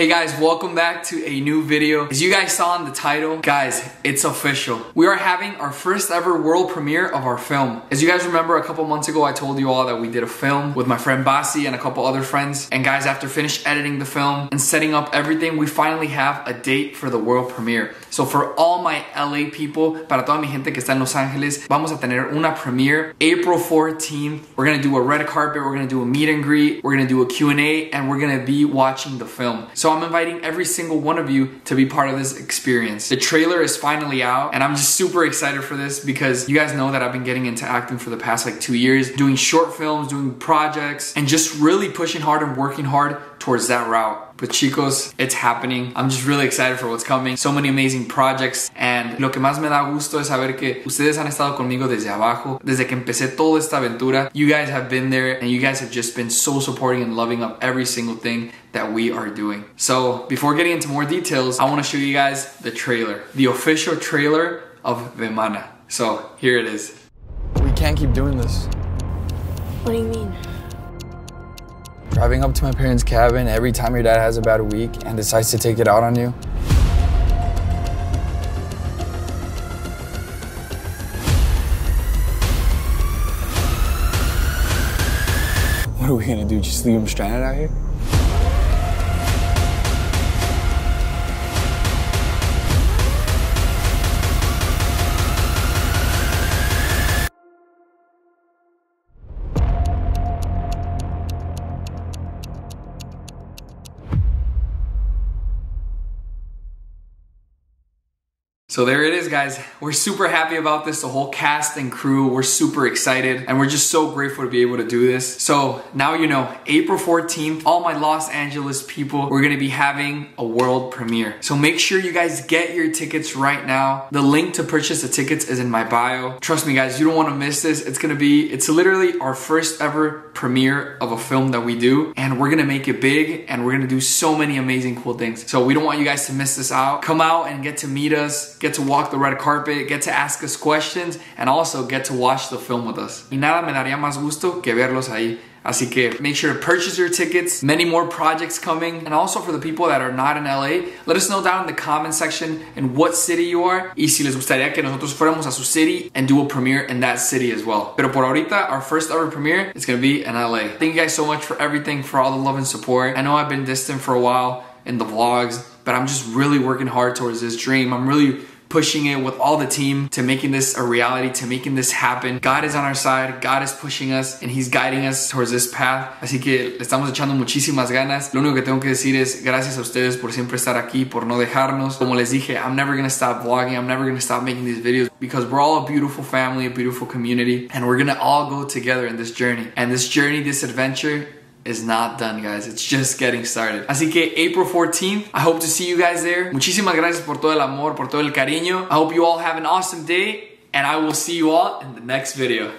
Hey guys, welcome back to a new video. As you guys saw in the title, guys, it's official. We are having our first ever world premiere of our film. As you guys remember, a couple months ago, I told you all that we did a film with my friend Basi and a couple other friends. And guys, after finish editing the film and setting up everything, we finally have a date for the world premiere. So for all my LA people, para toda mi gente que está en Los Angeles, vamos a tener una premiere April 14th. We're gonna do a red carpet, we're gonna do a meet and greet, we're gonna do a Q&A, and we're gonna be watching the film. So I'm inviting every single one of you to be part of this experience. The trailer is finally out and I'm just super excited for this because you guys know that I've been getting into acting for the past like two years, doing short films, doing projects, and just really pushing hard and working hard towards that route. But chicos, it's happening. I'm just really excited for what's coming. So many amazing projects. And lo que más me da gusto es saber que ustedes han estado conmigo desde abajo, desde que empecé toda esta aventura. You guys have been there and you guys have just been so supporting and loving up every single thing that we are doing. So before getting into more details, I want to show you guys the trailer, the official trailer of Vemana. So here it is. We can't keep doing this. What do you mean? Driving up to my parents' cabin every time your dad has a bad week and decides to take it out on you. What are we gonna do? Just leave him stranded out here? So there it is, guys. We're super happy about this. The whole cast and crew, we're super excited and we're just so grateful to be able to do this. So now you know, April 14th, all my Los Angeles people, we're gonna be having a world premiere. So make sure you guys get your tickets right now. The link to purchase the tickets is in my bio. Trust me, guys, you don't wanna miss this. It's gonna be, it's literally our first ever premiere of a film that we do and we're gonna make it big and we're gonna do so many amazing cool things. So we don't want you guys to miss this out. Come out and get to meet us get to walk the red carpet, get to ask us questions, and also get to watch the film with us. Y nada me daría más gusto que verlos ahí. Así que make sure to purchase your tickets. Many more projects coming. And also for the people that are not in LA, let us know down in the comment section in what city you are. Y si les gustaría que nosotros fuéramos a su city and do a premiere in that city as well. Pero por ahorita, our first ever premiere is gonna be in LA. Thank you guys so much for everything, for all the love and support. I know I've been distant for a while in the vlogs, but I'm just really working hard towards this dream. I'm really pushing it with all the team to making this a reality, to making this happen. God is on our side, God is pushing us, and He's guiding us towards this path. Así que le estamos echando muchísimas ganas. Lo único que tengo que decir es gracias a ustedes por siempre estar aquí, por no dejarnos. Como les dije, I'm never gonna stop vlogging, I'm never gonna stop making these videos because we're all a beautiful family, a beautiful community, and we're gonna all go together in this journey. And this journey, this adventure, is not done, guys. It's just getting started. Así que April 14th, I hope to see you guys there. Muchísimas gracias por todo el amor, por todo el cariño. I hope you all have an awesome day, and I will see you all in the next video.